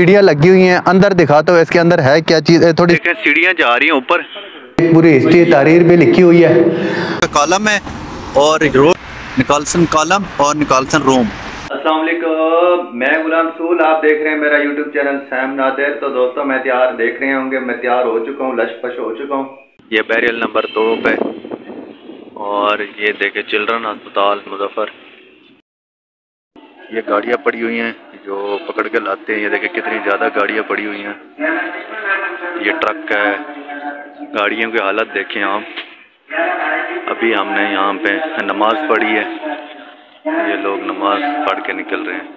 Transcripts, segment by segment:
सीढ़ियाँ लगी हुई हैं अंदर दिखाता हूँ इसके अंदर है क्या चीज़? थोड़ी सीढ़ियाँ जा रही हैं ऊपर। पूरी हिस्ट्री तारीर भी लिखी हुई है। कॉलम है और निकालसन कॉलम और निकालसन रोम। असलम मैं गुलाम रसूल आप देख रहे हैं मेरा यूट्यूब चैनल सैम नादिर। तो दोस्तों मैं तैयार देख रहे होंगे मैं तैयार हो चुका हूँ लश पश हो चुका हूँ। ये बैरियल नंबर दो पे। और ये देखे चिल्ड्रन अस्पताल मुजफ्फर। ये गाड़ियाँ पड़ी हुई हैं, जो पकड़ के लाते हैं। ये देखे कितनी ज़्यादा गाड़ियाँ पड़ी हुई हैं। ये ट्रक है। गाड़ियों की हालत देखें आप। अभी हमने यहाँ पे नमाज़ पढ़ी है। ये लोग नमाज़ पढ़ के निकल रहे हैं।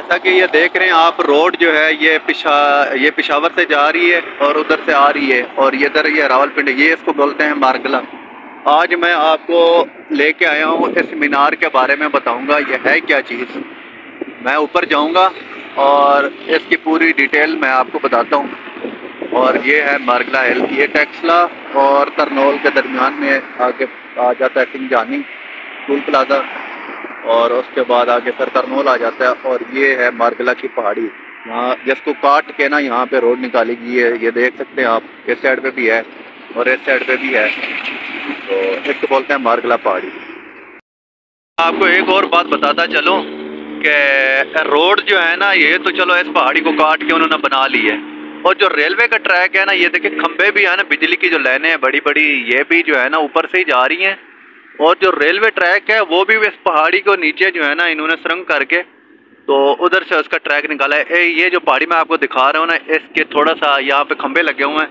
जैसा कि ये देख रहे हैं, आप रोड जो है, ये पिशा, ये पिशावर से जा रही है और उधर से आ रही है। और ये इधर ये रावलपिंडी, ये इसको बोलते हैं मारगला। आज मैं आपको लेके आया हूँ, इस मीनार के बारे में बताऊँगा ये है क्या चीज़। मैं ऊपर जाऊँगा और इसकी पूरी डिटेल मैं आपको बताता हूँ। और ये है मारगला हिल ये टेक्सला और तरनौल के दरमियान में आगे आ जाता है सिंजानी टूल प्लाजा। और उसके बाद आगे फिर तरनौल आ जाता है और ये है मारगला की पहाड़ी। यहाँ जिसको काट के ना यहाँ पे रोड निकाली गई है ये देख सकते हैं आप, इस साइड पे भी है और इस साइड पे भी है। तो इसको बोलते हैं मारगला पहाड़ी। आपको एक और बात बताता चलो कि रोड जो है ना ये तो चलो इस पहाड़ी को काट के उन्होंने बना ली है। और जो रेलवे का ट्रैक है ना ये देखिए खंबे भी है ना बिजली की जो लाइनें हैं बड़ी बड़ी ये भी जो है ना ऊपर से ही जा रही हैं। और जो रेलवे ट्रैक है वो भी इस पहाड़ी को नीचे जो है ना इन्होंने सुरंग करके तो उधर से उसका ट्रैक निकाला है। ए, ये जो पहाड़ी मैं आपको दिखा रहा हूँ ना इसके थोड़ा सा यहाँ पे खंबे लगे हुए हैं।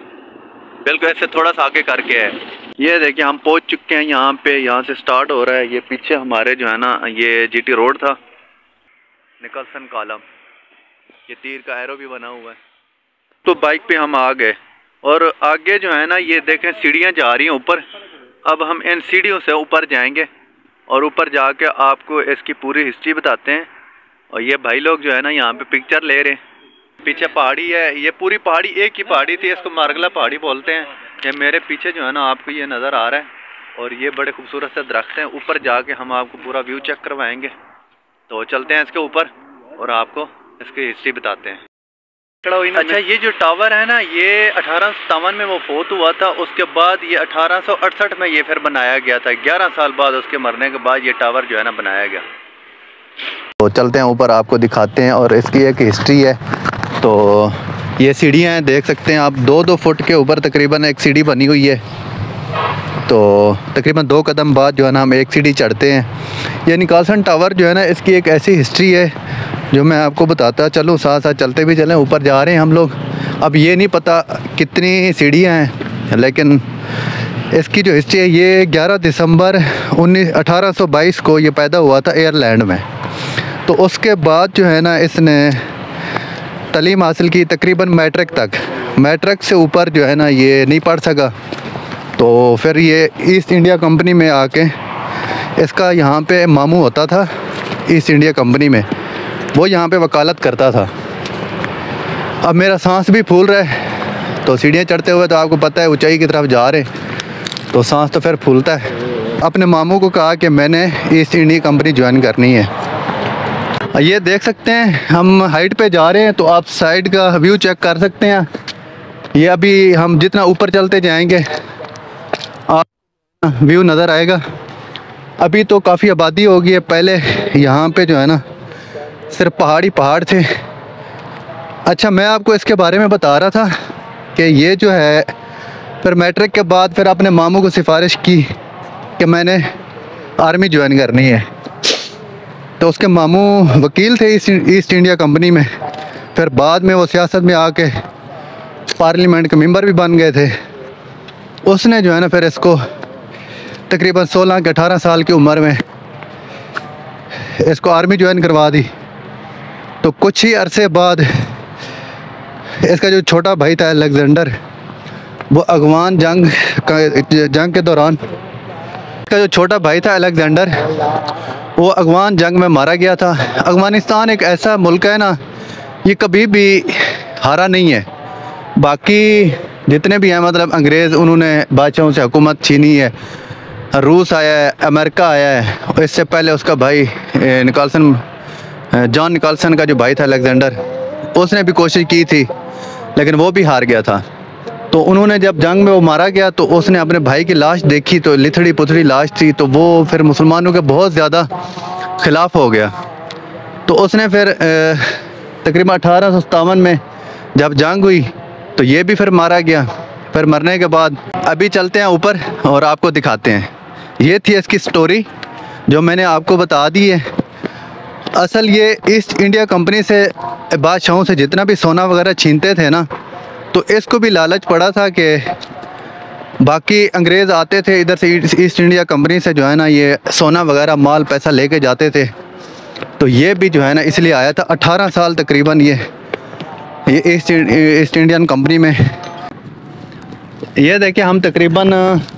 बिल्कुल इससे थोड़ा सा आगे करके है। ये देखिए, हम पहुँच चुके हैं यहाँ पे, यहाँ से स्टार्ट हो रहा है। ये पीछे हमारे जो है ना, ये जीटी रोड था। निकलसन कॉलम ये तीर का एरो भी बना हुआ है। तो बाइक पे हम आ गए। और आगे जो है ना, ये देखें, सीढ़ियाँ जा रही हैं ऊपर। अब हम इन सीढ़ियों से ऊपर जाएँगे। और ऊपर जाके आपको इसकी पूरी हिस्ट्री बताते हैं। और ये भाई लोग जो है ना, यहाँ पे पिक्चर ले रहे हैं। पीछे पहाड़ी है ये पूरी पहाड़ी एक ही पहाड़ी थी इसको मारगला पहाड़ी बोलते हैं। ये मेरे पीछे जो है ना आपको ये नज़र आ रहा है और ये बड़े खूबसूरत से दरख्त हैं। ऊपर जाके हम आपको पूरा व्यू चेक करवाएँगे। तो चलते हैं इसके ऊपर और आपको इसकी हिस्ट्री बताते हैं। अच्छा ये जो टावर है ना ये अठारह में वो फोत हुआ था उसके बाद ये अठारह सौ अड़सठ में ये फिर बनाया गया था। ग्यारह साल बाद उसके मरने के बाद ये टावर जो है ना बनाया गया। तो चलते हैं ऊपर आपको दिखाते हैं और इसकी एक हिस्ट्री है। तो ये सीढ़ियाँ हैं, देख सकते हैं आप, दो दो फुट के ऊपर तकरीबन एक सीढ़ी बनी हुई है। तो तकरीबन दो कदम बाद जो है ना, हम एक सीढ़ी चढ़ते हैं। ये निकालसन टावर जो है ना, इसकी एक ऐसी हिस्ट्री है, जो मैं आपको बताता चलूँ साथ साथ चलते भी चलें, ऊपर जा रहे हैं हम लोग। अब ये नहीं पता कितनी सीढ़ियाँ हैं, लेकिन इसकी जो हिस्ट्री है, ये 11 दिसंबर उन्नीस, अठारह को ये पैदा हुआ था एयरलैंड में। तो उसके बाद जो है ना, इसने तलीम हासिल की तकरीबन मैट्रिक तक। मैट्रिक से ऊपर जो है ना ये नहीं पढ़ सका। तो फिर ये ईस्ट इंडिया कंपनी में आके इसका यहाँ पे मामू होता था ईस्ट इंडिया कंपनी में। वो यहाँ पे वकालत करता था। अब मेरा सांस भी फूल रहा है। तो सीढ़ियाँ चढ़ते हुए तो आपको पता है ऊंचाई की तरफ़ जा रहे तो सांस तो फिर फूलता है। अपने मामू को कहा कि मैंने ईस्ट इंडिया कंपनी ज्वाइन करनी है। ये देख सकते हैं, हम हाइट पे जा रहे हैं तो आप साइड का व्यू चेक कर सकते हैं। ये अभी हम जितना ऊपर चलते जाएँगे, आप व्यू नज़र आएगा। अभी तो काफ़ी आबादी हो गई है, पहले यहाँ पे जो है ना, सिर्फ़ पहाड़ी पहाड़ थे। अच्छा मैं आपको इसके बारे में बता रहा था कि ये जो है, फिर मैट्रिक के बाद फिर अपने मामू को सिफारिश की कि मैंने आर्मी ज्वाइन करनी है। तो उसके मामू वकील थे ईस्ट इंडिया कंपनी में। फिर बाद में वो सियासत में आके पार्लियामेंट के मेंबर भी बन गए थे। उसने जो है ना फिर इसको तकरीबन 16 के 18 साल की उम्र में इसको आर्मी ज्वाइन करवा दी। तो कुछ ही अरसे बाद इसका जो छोटा भाई था अलेक्जेंडर, वो अगवान जंग जंग के दौरान इसका जो छोटा भाई था अलेक्जेंडर वो अगवान जंग में मारा गया था। अफ़गानिस्तान एक ऐसा मुल्क है ना, ये कभी भी हारा नहीं है। बाकी जितने भी हैं मतलब अंग्रेज़, उन्होंने बादशाहों से हुकूमत छीनी है। रूस आया है, अमेरिका आया है इससे पहले उसका भाई निकालसन जॉन निकालसन का जो भाई था अलेक्जेंडर, उसने भी कोशिश की थी, लेकिन वो भी हार गया था। तो उन्होंने जब जंग में वो मारा गया तो उसने अपने भाई की लाश देखी तो लिथड़ी पुथड़ी लाश थी तो वो फिर मुसलमानों के बहुत ज़्यादा ख़िलाफ़ हो गया। तो उसने फिर तकरीबन अठारह सौ सतावन में जब जंग हुई तो ये भी फिर मारा गया। फिर मरने के बाद अभी चलते हैं ऊपर और आपको दिखाते हैं। ये थी इसकी स्टोरी जो मैंने आपको बता दी है। असल ये ईस्ट इंडिया कंपनी से, बादशाहों से जितना भी सोना वगैरह छीनते थे ना तो इसको भी लालच पड़ा था कि बाकी अंग्रेज़ आते थे, इधर से ईस्ट इंडिया कंपनी से जो है ना ये सोना वगैरह, माल, पैसा लेके जाते थे। तो ये भी जो है ना इसलिए आया था 18 साल तकरीबन ये ये ईस्ट ईस्ट इंडियन कंपनी में। ये देखिए, हम तकरीबन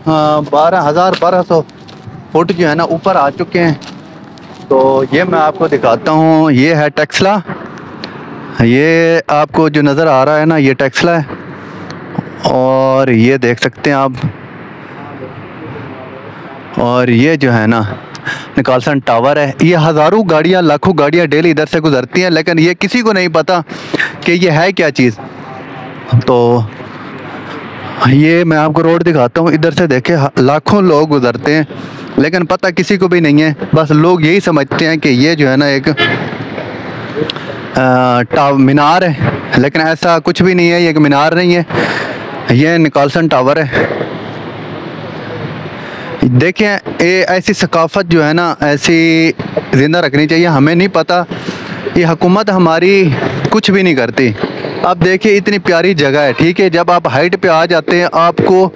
बारह हज़ार बारह सौ फुट जो है ना ऊपर आ चुके हैं। तो ये मैं आपको दिखाता हूँ, ये है टेक्सला। ये आपको जो नज़र आ रहा है ना, ये टेक्सला है। और ये देख सकते हैं आप। और ये जो है ना निकालसन टावर है। ये हज़ारों गाड़ियाँ, लाखों गाड़ियाँ डेली इधर से गुजरती हैं, लेकिन ये किसी को नहीं पता कि ये है क्या चीज़। तो ये मैं आपको रोड दिखाता हूँ। इधर से देखे लाखों लोग गुजरते हैं, लेकिन पता किसी को भी नहीं है। बस लोग यही समझते हैं कि ये जो है ना एक टाव मीनार है, लेकिन ऐसा कुछ भी नहीं है, ये एक मीनार नहीं है, ये निकालसन टावर है। देखें ये ऐसी सकाफ़त जो है ना, ऐसी ज़िंदा रखनी चाहिए, हमें नहीं पता, ये हुकूमत हमारी कुछ भी नहीं करती। अब देखिए, इतनी प्यारी जगह है, ठीक है, जब आप हाइट पे आ जाते हैं, आपको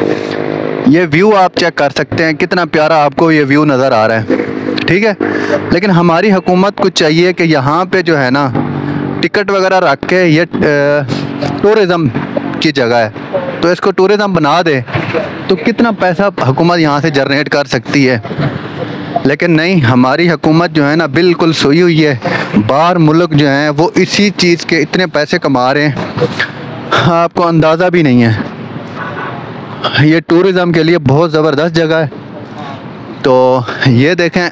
ये व्यू आप चेक कर सकते हैं, कितना प्यारा आपको ये व्यू नज़र आ रहा है, ठीक है? लेकिन हमारी हुकूमत को चाहिए कि यहाँ पे जो है ना टिकट वगैरह रख के ये टूरिज़म की जगह है। तो इसको टूरिज़म बना दे। तो कितना पैसा हुकूमत यहाँ से जनरेट कर सकती है? लेकिन नहीं, हमारी हुकूमत जो है ना, बिल्कुल सोई हुई है। बाहर मुल्क जो हैं, वो इसी चीज़ के इतने पैसे कमा रहे हैं। आपको अंदाज़ा भी नहीं है। ये टूरिज़म के लिए बहुत ज़बरदस्त जगह है। तो ये देखें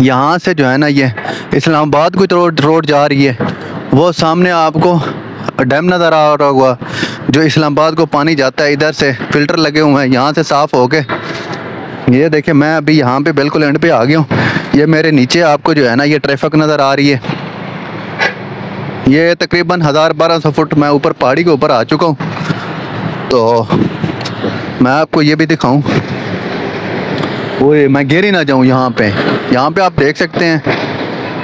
यहाँ से जो है ना ये इस्लामाबाद की रोड रोड जा रही है। वो सामने आपको डैम नज़र आ रहा होगा, जो इस्लामाबाद को पानी जाता है, इधर से फ़िल्टर लगे हुए हैं, यहाँ से साफ़ हो के ये देखिए, मैं अभी यहाँ पे बिल्कुल एंड पे आ गया हूँ। ये मेरे नीचे आपको जो है ना ये ट्रैफ़िक नज़र आ रही है। ये तकरीबन हज़ार बारह सौ फुट मैं ऊपर पहाड़ी के ऊपर आ चुका हूँ। तो मैं आपको ये भी दिखाऊँ। वो मैं गिर ही ना जाऊँ यहाँ पे। यहाँ पे आप देख सकते हैं,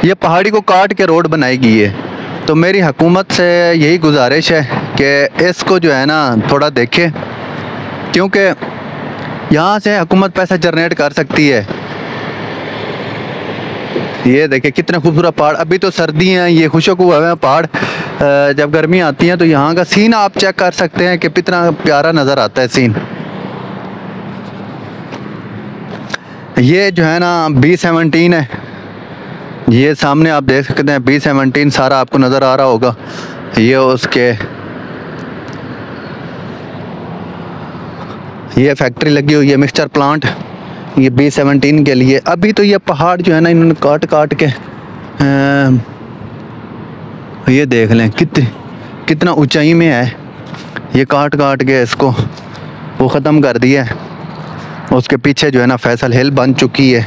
ये पहाड़ी को काट के रोड बनाई गई है तो मेरी हुकूमत से यही गुजारिश है कि इसको जो है ना, थोड़ा देखे। क्योंकि यहाँ से हुकूमत पैसा जनरेट कर सकती है। ये देखे, कितने खूबसूरत पहाड़। अभी तो सर्दी हैं, ये खुशक हुआ है पहाड़। जब गर्मी आती है तो यहाँ का सीन आप चेक कर सकते हैं कि कितना प्यारा नज़र आता है सीन ये जो है ना बी सेवनटीन है। ये सामने आप देख सकते हैं बी सेवनटीन सारा आपको नज़र आ रहा होगा। ये उसके, ये फैक्ट्री लगी हुई है मिक्सचर प्लांट ये बी सेवनटीन के लिए। अभी तो ये पहाड़ जो है ना, इन्होंने काट काट के ये देख लें, कित, कितना ऊंचाई में है। ये काट काट के इसको, वो ख़त्म कर दिया है। उसके पीछे जो है ना फैसल हिल बन चुकी है।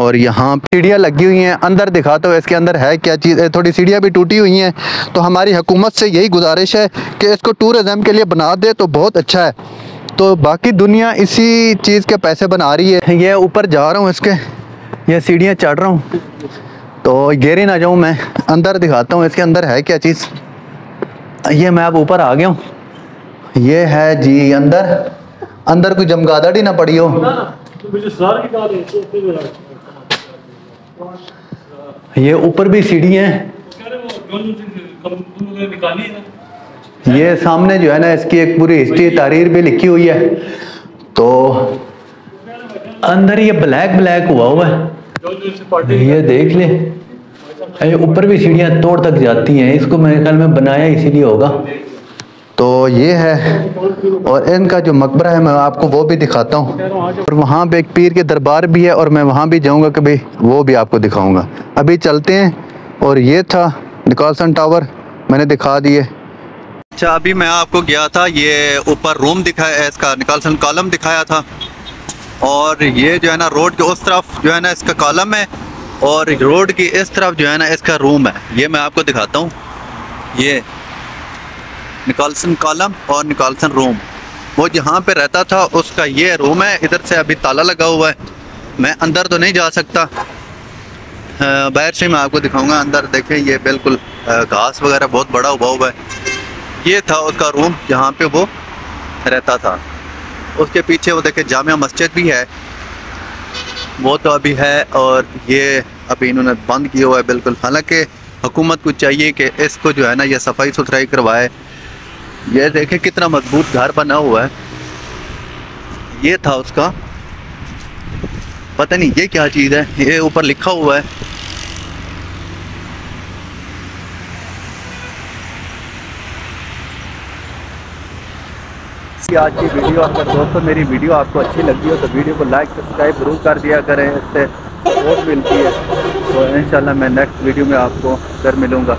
और यहाँ सीढ़ियाँ लगी हुई हैं। अंदर दिखाते हो इसके अंदर है क्या चीज़? थोड़ी सीढ़ियाँ भी टूटी हुई हैं। तो हमारी हुकूमत से यही गुजारिश है कि इसको टूरिज़म के लिए बना दे तो बहुत अच्छा है। तो बाकी दुनिया इसी चीज़ के पैसे बना रही है। ये ऊपर जा रहा हूँ इसके। ये सीढ़ियाँ चढ़ रहा हूँ। तो गिर ना जाऊँ मैं। अंदर दिखाता हूँ इसके अंदर है क्या चीज़? ये मैं अब ऊपर आ गया हूँ। ये है जी अंदर। अंदर कोई जमगादड़ ही ना पड़ी हो ये ऊपर भी सीढ़ी है। ये सामने जो है ना इसकी एक पूरी हिस्ट्री तारीर भी लिखी हुई है। तो अंदर ये ब्लैक ब्लैक हुआ हुआ है। ये देख ले। ऊपर भी सीढ़ियाँ तोड़ तक जाती हैं। इसको मेरे ख्याल में बनाया इसीलिए होगा। तो ये है और इनका जो मकबरा है, मैं आपको वो भी दिखाता हूँ। और वहाँ पे एक पीर के दरबार भी है और मैं वहाँ भी जाऊँगा कभी, वो भी आपको दिखाऊँगा। अभी चलते हैं और ये था निकालसन टावर, मैंने दिखा दिए। अच्छा अभी मैं आपको गया था, ये ऊपर रूम दिखाया, इसका निकालसन कॉलम दिखाया था। और ये जो है ना, रोड के उस तरफ़ जो है ना, इसका कॉलम है और रोड की इस तरफ़ जो है ना, इसका रूम है। ये मैं आपको दिखाता हूँ। ये निकालसन कॉलम और निकालसन रूम। वो जहाँ पे रहता था, उसका ये रूम है, इधर से अभी ताला लगा हुआ है। मैं अंदर तो नहीं जा सकता। बाहर से मैं आपको दिखाऊँगा, अंदर देखें, ये बिल्कुल घास वगैरह बहुत बड़ा हुआ हुआ है। ये था उसका रूम, जहाँ पे वो रहता था। उसके पीछे वो देखे, जामिया मस्जिद भी है। वो तो अभी है और ये अभी इन्होंने बंद किया हुआ है, बिल्कुल। हालाँकि हुकूमत को चाहिए कि इसको जो है ना, ये सफ़ाई सुथराई करवाए। ये देखें कितना मज़बूत घर बना हुआ है। ये था उसका। पता नहीं ये क्या चीज़ है। ये ऊपर लिखा हुआ है। आज की वीडियो अगर दोस्तों, मेरी वीडियो आपको अच्छी लगी हो तो वीडियो को लाइक सब्सक्राइब ज़रूर कर दिया करें। इससे सपोर्ट मिलती है। तो इन मैं नेक्स्ट वीडियो में आपको फिर मिलूँगा।